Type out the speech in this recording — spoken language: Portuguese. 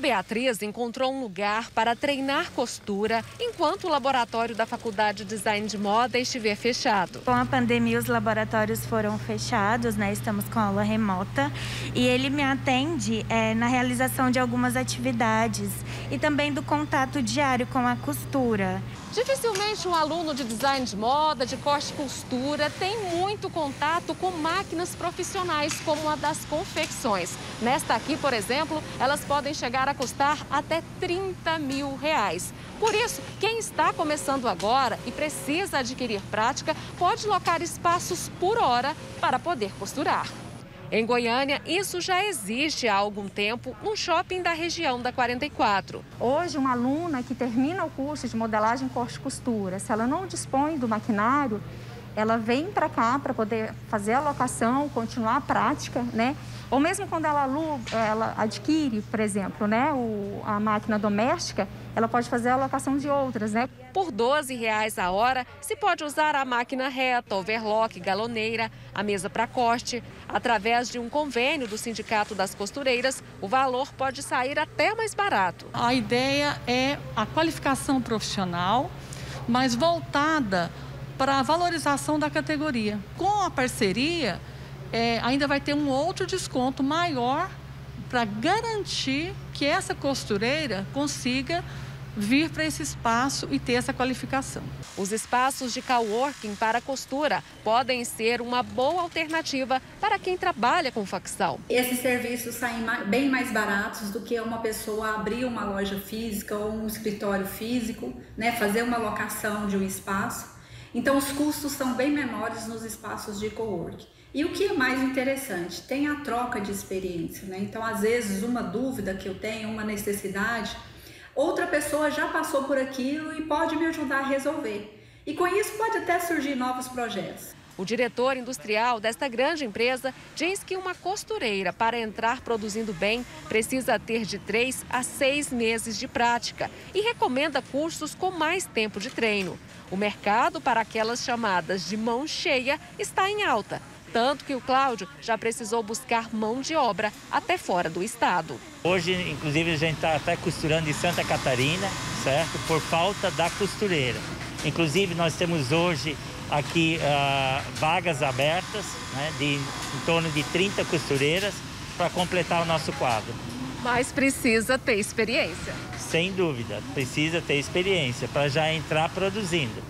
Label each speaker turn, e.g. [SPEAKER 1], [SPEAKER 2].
[SPEAKER 1] Beatriz encontrou um lugar para treinar costura enquanto o laboratório da Faculdade de Design de Moda estiver fechado.
[SPEAKER 2] Com a pandemia, os laboratórios foram fechados, né? Estamos com aula remota e ele me atende é, na realização de algumas atividades e também do contato diário com a costura.
[SPEAKER 1] Dificilmente um aluno de design de moda, de corte e costura, tem muito contato com máquinas profissionais como a das confecções. Nesta aqui, por exemplo, elas podem chegar a custar até 30 mil reais. Por isso, quem está começando agora e precisa adquirir prática, pode locar espaços por hora para poder costurar. Em Goiânia, isso já existe há algum tempo no shopping da região da 44.
[SPEAKER 3] Hoje, uma aluna que termina o curso de modelagem corte e costura, se ela não dispõe do maquinário, ela vem para cá para poder fazer a locação, continuar a prática, né? Ou mesmo quando ela, aluga, ela adquire, por exemplo, né, o, a máquina doméstica, ela pode fazer a alocação de outras, né?
[SPEAKER 1] Por R$ 12,00 a hora, se pode usar a máquina reta, overlock, galoneira, a mesa para corte. Através de um convênio do Sindicato das Costureiras, o valor pode sair até mais barato.
[SPEAKER 4] A ideia é a qualificação profissional, mas voltada para a valorização da categoria. Com a parceria, é, ainda vai ter um outro desconto maior para garantir que essa costureira consiga vir para esse espaço e ter essa qualificação.
[SPEAKER 1] Os espaços de coworking para costura podem ser uma boa alternativa para quem trabalha com facção.
[SPEAKER 5] Esses serviços saem bem mais baratos do que uma pessoa abrir uma loja física ou um escritório físico, né, fazer uma locação de um espaço. Então os custos são bem menores nos espaços de coworking. E o que é mais interessante, tem a troca de experiência, né? Então, às vezes, uma dúvida que eu tenho, uma necessidade, outra pessoa já passou por aquilo e pode me ajudar a resolver. E com isso pode até surgir novos projetos.
[SPEAKER 1] O diretor industrial desta grande empresa diz que uma costureira, para entrar produzindo bem, precisa ter de três a seis meses de prática e recomenda cursos com mais tempo de treino. O mercado para aquelas chamadas de mão cheia está em alta tanto que o Cláudio já precisou buscar mão de obra até fora do estado.
[SPEAKER 6] Hoje, inclusive, a gente está até costurando em Santa Catarina, certo? Por falta da costureira. Inclusive, nós temos hoje aqui uh, vagas abertas, né, de em torno de 30 costureiras, para completar o nosso quadro.
[SPEAKER 1] Mas precisa ter experiência.
[SPEAKER 6] Sem dúvida, precisa ter experiência para já entrar produzindo.